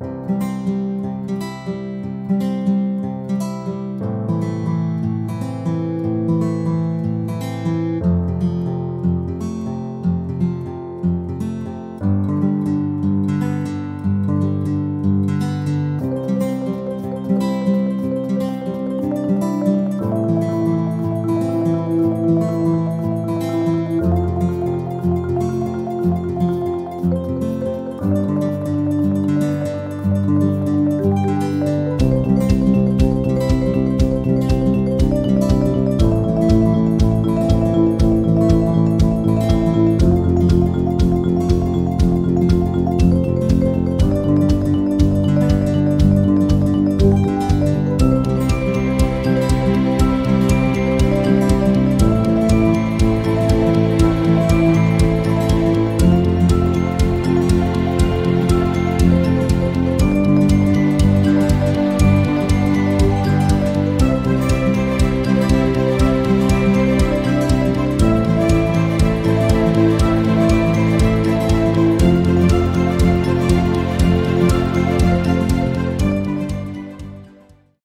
Música